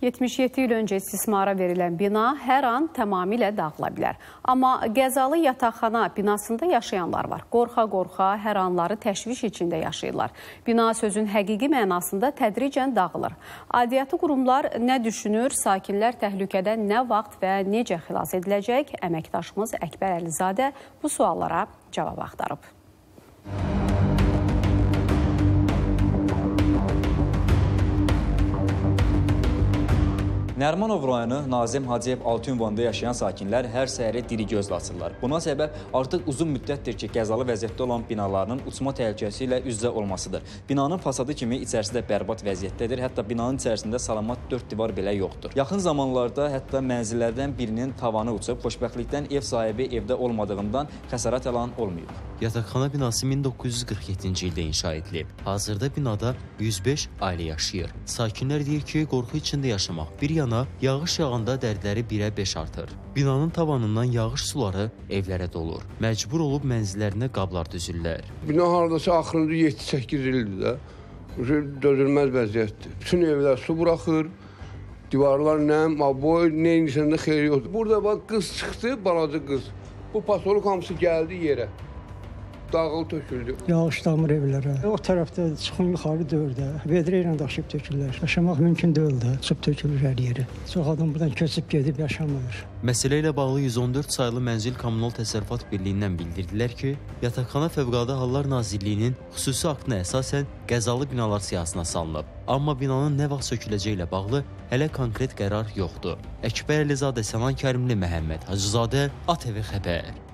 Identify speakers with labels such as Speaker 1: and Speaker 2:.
Speaker 1: 77 il öncə istismara verilən bina hər an tamamilə dağıla bilər. Amma qəzalı yataqxana binasında yaşayanlar var. Qorxa-qorxa hər anları təşviş içində yaşayırlar. Bina sözün həqiqi mənasında tədricən dağılır. Adiyyatı qurumlar nə düşünür, sakinlər təhlükədən nə vaxt və necə xilas ediləcək? Əməkdaşımız Əkbər Əlizadə bu suallara cavab axtarıb.
Speaker 2: Nərmanov rayonu Nazim Hacıyev altı ünvanında yaşayan sakinlər hər səhəri diri gözlə açırlar. Buna səbəb artıq uzun müddətdir ki, qəzalı vəziyyətdə olan binalarının uçma təhlükəsi ilə üz-üzə olmasıdır. Binanın fasadı kimi içərisi də bərbad vəziyyətdədir. Hətta binanın içərisində salamat dörd divar belə yoxdur. Yaxın zamanlarda hətta mənzillərdən birinin tavanı uçub, xoşbəxtlikdən ev sahibi evdə olmadığından xəsarət alan olmayıb.
Speaker 3: Yataqxana binası 1947-ci ildə inşa edilib. Hazırda binada 105 ailə yaşayır. Sakinlər deyir ki, qorxu içində yaşamaq bir yana yağış yağanda dərdləri 1-ə 5 artır. Binanın tavanından yağış suları evlərə dolur. Məcbur olub mənzillərinə qablar düzürlər.
Speaker 4: Bina hardasa axırıncı 7-8 ildir də. Dözülməz vəziyyətdir. Bütün evlər su buraxır. Divarlar nəm, aboy, neynisəndə xeyri yoxdur. Burada bax qız çıxdı, balaca qız. Bu pasoluk hamısı gəldi yerə dağıl töküldü.
Speaker 5: Yağış damır evlərə. O tərəfdə çıxın yuxarı dördə. Vedrə ilə daşıyıb tökürlər. Yaşamaq mümkün deyil də. Çıxıb tökülür hər yeri. Çox adam buradan köçüb gedib yaşamır.
Speaker 3: Məsələ ilə bağlı 114 saylı Mənzil Kommunal Təsərrüfat Birliyindən bildirdilər ki, Yataqxana Fövqəladə Hallar Nazirliyinin xüsusi aktına əsasən qəzalı binalar siyahısına salınıb. Amma binanın nə vaxt söküləcəyi ilə bağlı hələ konkret qərar yoxdur. Əkbər Əlizadə, Sənan Kərimli, Məhəmməd Hacızadə, ATV xəbər.